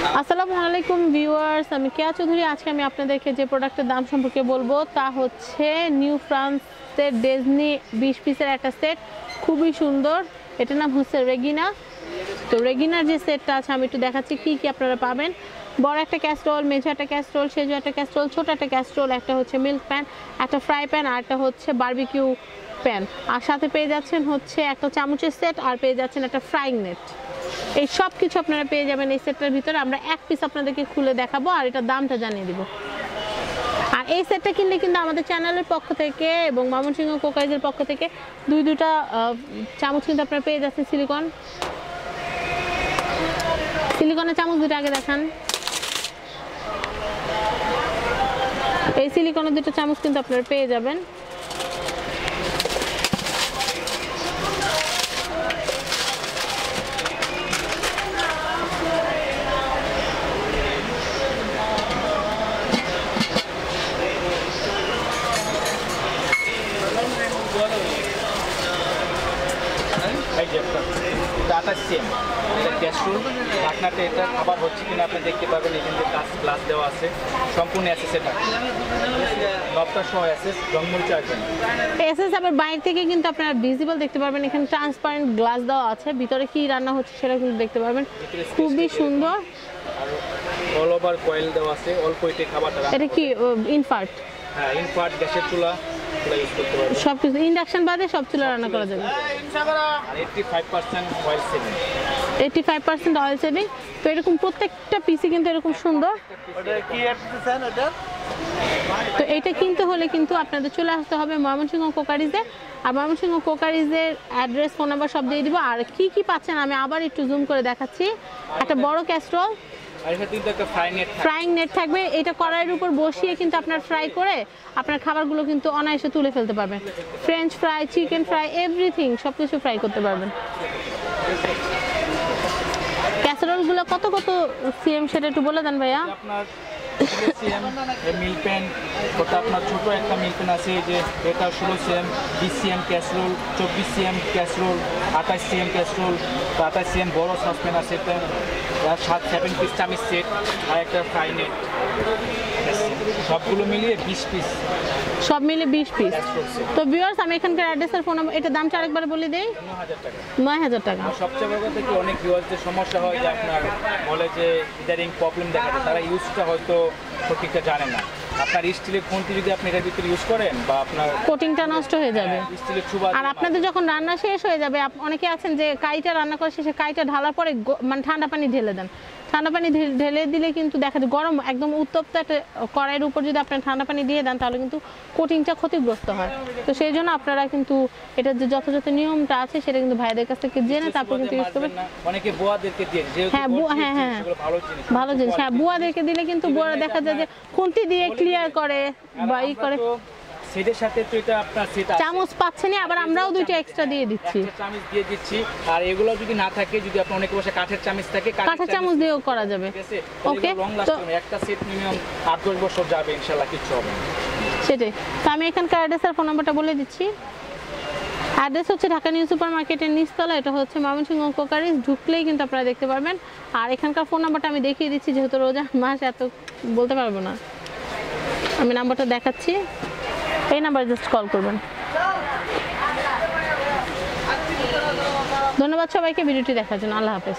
আসসালামু আলাইকুম ভিউয়ার্স, আমি কেয়া চৌধুরী। আজকে আমি আপনাদেরকে যে প্রোডাক্টের দাম সম্পর্কে বলব, তা হচ্ছে নিউ ফ্রান্সের ডেজনি বিশ পিসের একটা সেট, খুবই সুন্দর। এটার নাম হচ্ছে রেগিনা তো রেগিনার যে সেটটা আছে, আমি একটু দেখাচ্ছি কি কি আপনারা পাবেন। বড় একটা ক্যাস্ট্রোল, মেঝো একটা ক্যাস্ট্রোল, সেজো একটা ক্যাস্ট্রোল, ছোট একটা ক্যাস্ট্রোল, একটা হচ্ছে মিল্ক প্যান, একটা ফ্রাই প্যান, আর একটা হচ্ছে বারবিকিউ প্যান। আর সাথে পেয়ে যাচ্ছেন হচ্ছে একটা চামচের সেট, আর পেয়ে যাচ্ছেন একটা ফ্রাইং নেট। এই সব কিছু আপনারা পেয়ে যাবেন এই সেটটার ভিতরে। আমরা এক পিস আপনাদেরকে খুলে দেখাবো আর এটার দামটা জানিয়ে দিব। আর এই সেটটা কিনলে কিন্তু আমাদের চ্যানেলের পক্ষ থেকে এবং মামনসিংহ কোকাইজের পক্ষ থেকে দুই দুটা চামচ কিন্তু আপনারা পেয়ে যাচ্ছেন সিলিকন সিলিকনের চামচ দুটো আগে দেখান। এই সিলিকনের দুটো চামচ কিন্তু আপনারা পেয়ে যাবেন। এটা আটা সেম এটা ক্যাস্ট্রোল ঢাকনাতে এটা খাবার হচ্ছে কিনা আপনি দেখতে পাবেন এখান থেকে গ্লাস গ্লাস দেওয়া আছে সম্পূর্ণ অ্যাসেস এটা নবটা সহ অ্যাসেস জঙ্গল চাইবেন এসএস আবার বাইরে থেকে কিন্তু আপনারা ভিজিবল দেখতে পারবেন। এখানে ট্রান্সপারেন্ট গ্লাস দেওয়া আছে। ভিতরে কি রান্না হচ্ছে সেটা কিন্তু দেখতে পারবেন। খুবই সুন্দর। আর অল ওভার কয়েল দেওয়া আছে। অল্প এতে খাবারটা রান্না এটা কি ইনফার্ট হ্যাঁ ইনফার্ট গ্যাসের চুলা। সব কিছু ইন্ডাকশন বাদে সব চুলা রান্না করা যাবে। Eighty five percent oil saving তো এরকম প্রত্যেকটা পিসি কিন্তু এরকম সুন্দর। তো এটা কিনতে হলে কিন্তু আপনাদের চলে আসতে হবে ময়মনসিংহ কোকারিজে। আর ময়মনসিংহ কোকারিজের অ্যাড্রেস ফোন নাম্বার সব দিয়ে দিব। আর কি কি পাচ্ছেন আমি আবার একটু জুম করে দেখাচ্ছি। একটা বড় ক্যাস্ট্রল ফ্রাই নেট থাকবে। এটা কড়াইয়ের উপর বসিয়ে কিন্তু আপনার ফ্রাই করে আপনার খাবারগুলো কিন্তু অনায়াসে তুলে ফেলতে পারবেন। French fry chicken fry everything সব কিছু ফ্রাই করতে পারবেন। ক্যাসারোলগুলো কত কত সিএম সেটা একটু বলে দেন ভাইয়া। আপনার মিল পেন, ওটা আপনার ছোট একটা মিল পেন আছে যে এটা ষোলো সিএম, বিশ সিএম ক্যাসরোল চব্বিশ সিএম ক্যাসরোল আঠাশ সিএম ক্যাসরোল আঠাশ সিএম বড় সসপ্যান আছে সাত সেভেন পিস চামিচ সেট আর একটা ফ্রাই নেট সবগুলো মিলিয়ে বিশ পিস সব মিলে বিশ পিস তো ভিউয়ার্স আমি এখানকার অ্যাড্রেসের ফোন নাম্বার এটা দামটা আরেকবার বলে দেই? পনেরো হাজার টাকা। সবচেয়ে বড় কথা কি অনেক ভিউয়ার্সদের সমস্যা হয় যে আপনার বলে যে ইদারিং প্রবলেম দেখা যায় তারা ইউজটা হয়তো সঠিকটা জানে না। আপনার স্টিলের খুন্তি যদি আপনি এটার ভিতরে ইউজ করেন বা আপনার কোটিংটা নষ্ট হয়ে যাবে। স্টিলের চুবা আর আপনাদের যখন রান্না শেষ হয়ে যাবে অনেকে আছেন যে কাইটা রান্না করে শেষে কাইটা ঢালার পরে মানে ঠান্ডা পানি ঢেলে দেন। ঠান্ডা পানি ঢেলে দিলে কিন্তু দেখা যায় গরম একদম উত্তপ্ত একটা কড়াইয়ের উপর যদি আপনার ঠান্ডা পানি দিয়ে দেন তাহলে কিন্তু কোটিংটা ক্ষতিগ্রস্ত হয়। তো সেই জন্য আপনারা কিন্তু এটার যে যথাযথ নিয়মটা আছে সেটা কিন্তু ভাইদের কাছ থেকে জেনে তারপর কিন্তু ইউজ করবেন। অনেকে বুয়াদেরকে দিয়ে হ্যাঁ, বুয়া- বলছি হ্যাঁ, হ্যাঁ। ভালো জিনিস ভালো জিনিস। হ্যাঁ বুয়াদেরকে দিলে কিন্তু বুয়ারা দেখা যায় যে খুন্তি দিয়ে ক্লিয়ার করে বা ই করে। সেটের সাথে তো এটা আপনার সেট চামচ পাচ্ছেনি আবার আমরাও দুইটা এক্সট্রা দিয়ে দিচ্ছি। চামচ দিয়ে দিচ্ছি। আর এগুলো যদি না থাকে যদি আপনার অনেকে বসে কাঠের চামচ থাকে কাঁঠা চামচ দিয়েও করা যাবে। ওকে তো একটা সেট মিনিমাম আট দশ বছর যাবে ইনশাল্লাহ কিচ্ছু হবে সেটাই। তো আমি এখানকার অ্যাড্রেস আর ফোন নাম্বারটা বলে দিচ্ছি। অ্যাড্রেস হচ্ছে ঢাকা নিউ সুপার মার্কেটের নিচতলা। এটা হচ্ছে ময়মনসিংহ কোকারিজ। ঢুকলেই কিন্তু আপনারা দেখতে পারবেন। আর এখানকার ফোন নাম্বারটা আমি দেখিয়ে দিচ্ছি যেহেতু রোজা মাস এত বলতে পারব না। আমি নাম্বারটা দেখাচ্ছি। এই নাম্বারে জাস্ট কল করবেন। ধন্যবাদ সবাইকে ভিডিওটি দেখার জন্য। আল্লাহ হাফেজ।